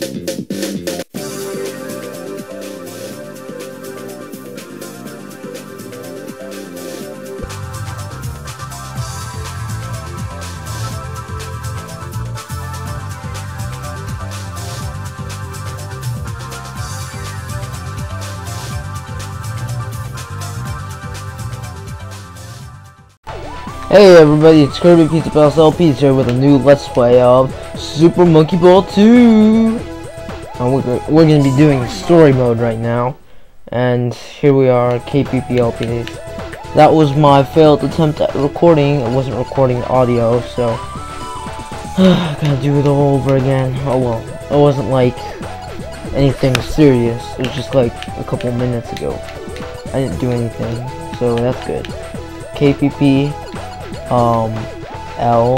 thank you Hey everybody, it's Kirby Pizza Palace LPs here with a new Let's Play of Super Monkey Ball 2! And we're, we're going to be doing story mode right now. And here we are, KPP LPs. That was my failed attempt at recording. It wasn't recording audio, so... I gotta do it all over again. Oh well, it wasn't like anything serious. It was just like a couple minutes ago. I didn't do anything, so that's good. KPP um, L,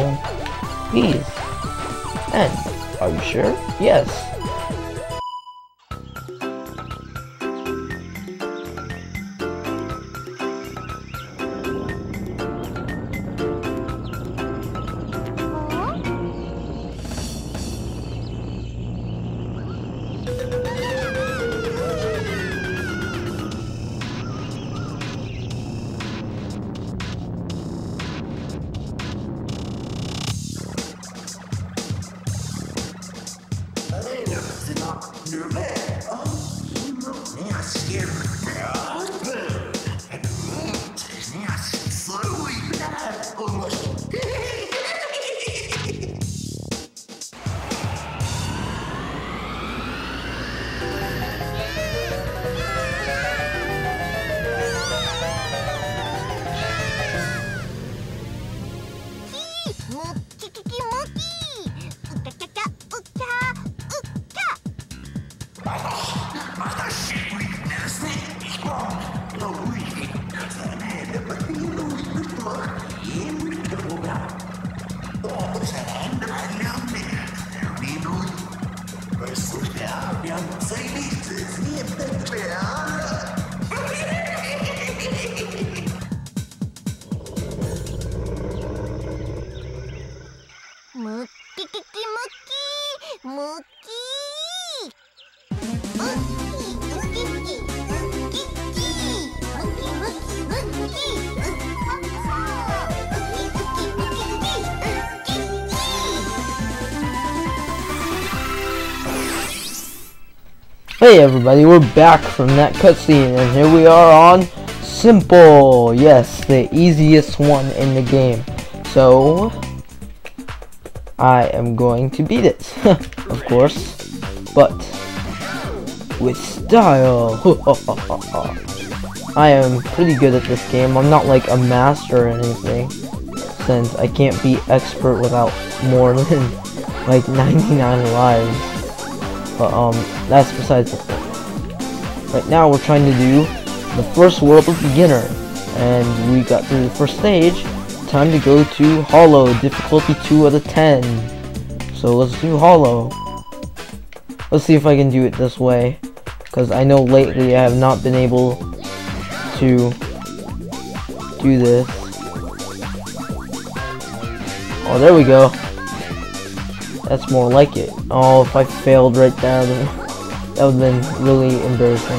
B's. N. Are you sure? Yes. むっきききむきむっ Hey everybody, we're back from that cutscene and here we are on Simple. Yes, the easiest one in the game. So, I am going to beat it, of course, but with style. I am pretty good at this game. I'm not like a master or anything, since I can't be expert without more than like 99 lives. But, um, that's besides the point. Right now, we're trying to do the first world of beginner. And we got through the first stage. Time to go to Hollow, difficulty 2 out of 10. So let's do Hollow. Let's see if I can do it this way. Because I know lately I have not been able to do this. Oh, there we go. That's more like it. Oh, if I failed right there, that would have been really embarrassing.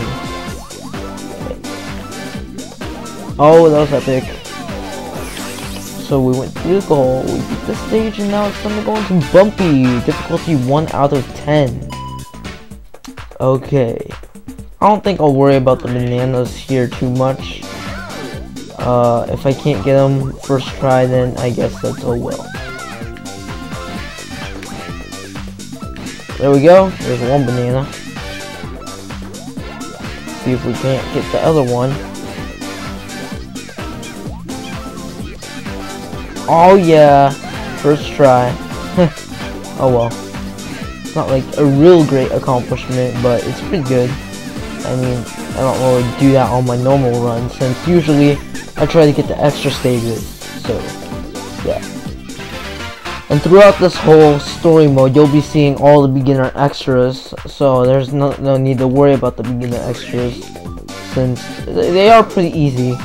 Oh, that was epic. So we went through the goal, we beat the stage, and now it's time to go into Bumpy. Difficulty 1 out of 10. Okay. I don't think I'll worry about the bananas here too much. Uh, if I can't get them first try, then I guess that's oh well. There we go. There's one banana. See if we can't get the other one. Oh yeah. First try. oh well. It's not like a real great accomplishment, but it's pretty good. I mean, I don't really do that on my normal run, since usually I try to get the extra stages. So, yeah. And throughout this whole story mode, you'll be seeing all the beginner extras, so there's no, no need to worry about the beginner extras, since they are pretty easy,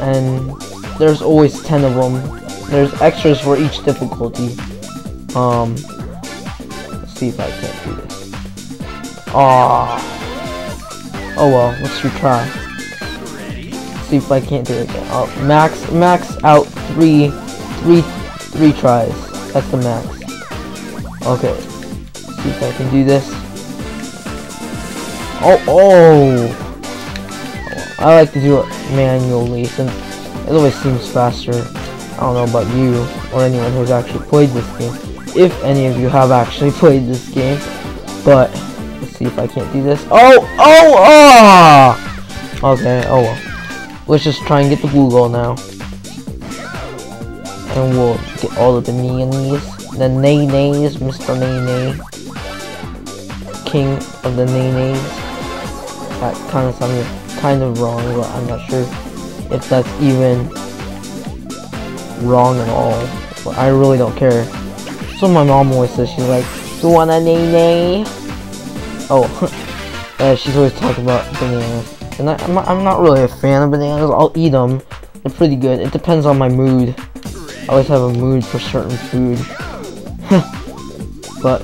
and there's always 10 of them. There's extras for each difficulty. Um, let's see if I can't do this. Ah. Oh well, let's retry. See if I can't do it again. Oh, max, max out three, three, three tries. That's the max. Okay. See if I can do this. Oh, oh! I like to do it manually since it always seems faster. I don't know about you or anyone who's actually played this game. If any of you have actually played this game. But, let's see if I can't do this. Oh! Oh! Ah! Okay, oh well. Let's just try and get the blue goal now. And we'll get all of the bananas. The nay-nays, Mr. Nay-Nay. King of the nay-nays that kind of sounded kind of wrong, but I'm not sure if that's even wrong at all. But I really don't care. So my mom always says, she's like, you want a nay Oh, uh, she's always talking about bananas. And I, am not, I'm not really a fan of bananas. I'll eat them. They're pretty good. It depends on my mood. I always have a mood for certain food. but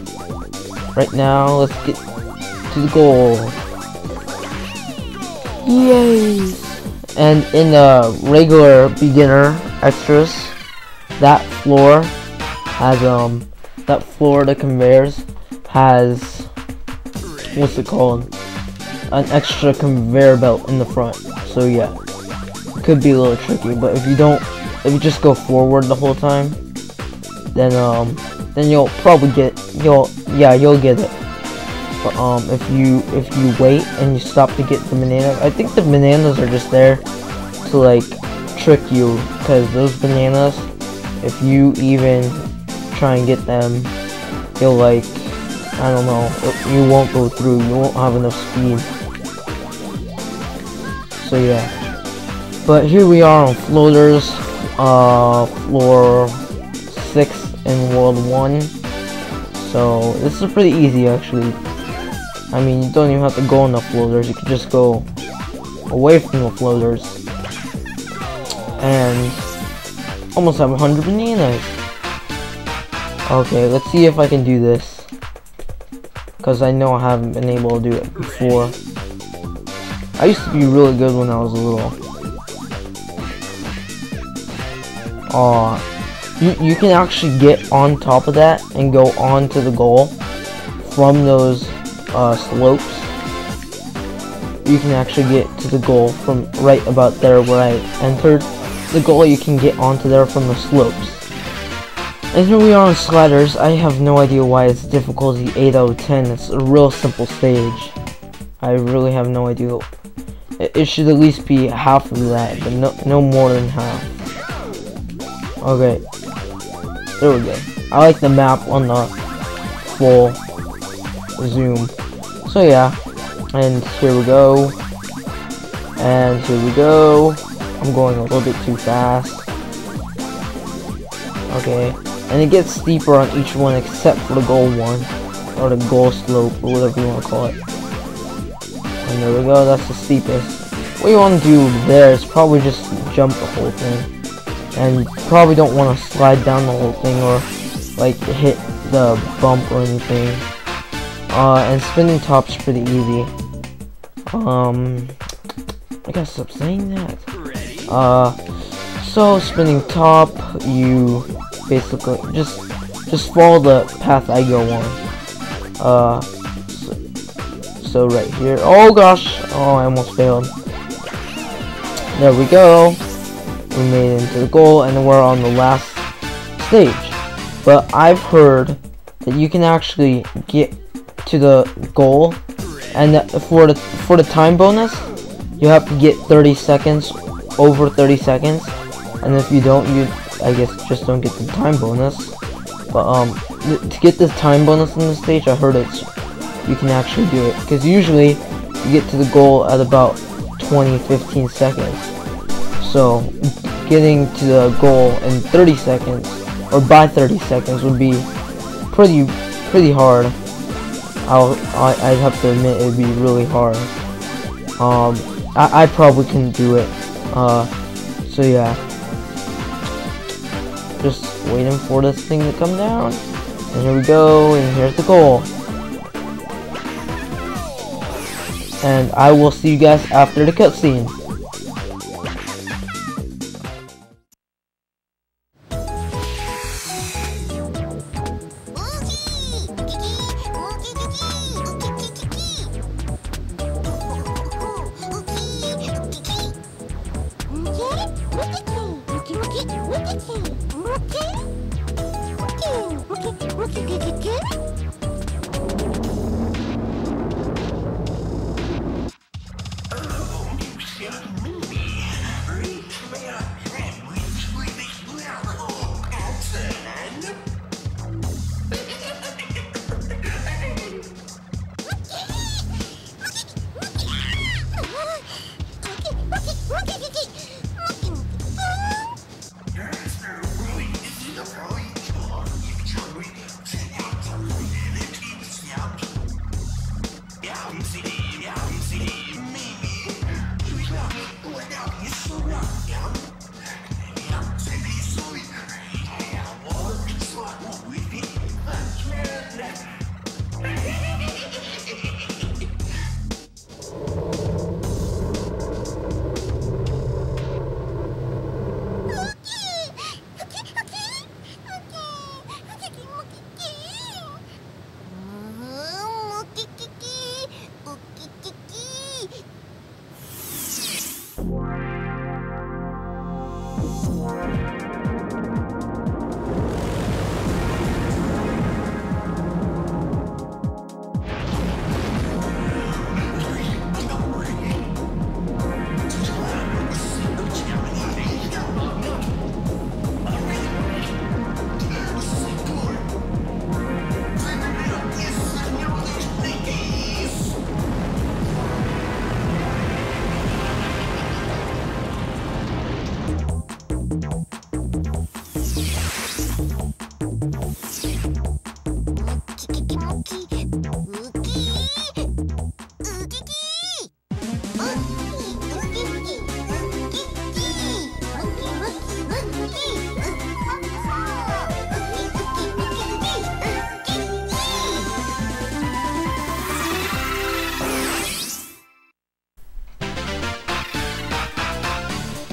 right now, let's get to the goal. Yay! And in the regular beginner extras, that floor has um that floor the conveyors has what's it called? An extra conveyor belt in the front. So yeah. It could be a little tricky, but if you don't if you just go forward the whole time, then um then you'll probably get you'll yeah, you'll get it. But um, if you if you wait and you stop to get the bananas, I think the bananas are just there to like trick you, because those bananas, if you even try and get them, you'll like, I don't know, you won't go through, you won't have enough speed. So yeah. But here we are on floaters, uh, floor 6 in World 1. So this is pretty easy actually. I mean, you don't even have to go on the floaters, you can just go away from the floaters. And almost have 100 bananas. Okay, let's see if I can do this. Because I know I haven't been able to do it before. I used to be really good when I was little. Aw. You, you can actually get on top of that and go on to the goal from those uh, slopes, you can actually get to the goal from right about there where I entered. The goal you can get onto there from the slopes. And here we are on sliders. I have no idea why it's difficulty 8 out of 10. It's a real simple stage. I really have no idea. It, it should at least be half of that, but no, no more than half. Okay. There we go. I like the map on the full zoom. So yeah, and here we go, and here we go. I'm going a little bit too fast. Okay, and it gets steeper on each one except for the goal one, or the goal slope, or whatever you want to call it. And there we go, that's the steepest. What you want to do there is probably just jump the whole thing. And probably don't want to slide down the whole thing or like hit the bump or anything. Uh, and spinning top's pretty easy. Um, I gotta stop saying that. Uh, so spinning top, you basically just just follow the path I go on. Uh, so, so right here. Oh gosh! Oh, I almost failed. There we go. We made it into the goal, and we're on the last stage. But I've heard that you can actually get to the goal, and for the for the time bonus, you have to get 30 seconds, over 30 seconds, and if you don't, you I guess just don't get the time bonus. But um, to get this time bonus in this stage, I heard it's you can actually do it because usually you get to the goal at about 20, 15 seconds. So getting to the goal in 30 seconds or by 30 seconds would be pretty pretty hard. I'll, I, I'd have to admit it'd be really hard. Um, I, I probably couldn't do it. Uh, so yeah. Just waiting for this thing to come down. And here we go, and here's the goal. And I will see you guys after the cutscene.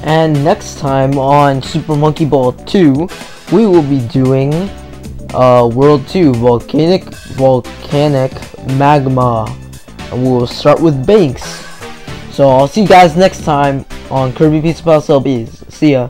And next time on Super Monkey Ball 2, we will be doing uh, World 2, Volcanic Volcanic Magma. And we will start with Banks. So I'll see you guys next time on Kirby Pizza Palace LPs. See ya.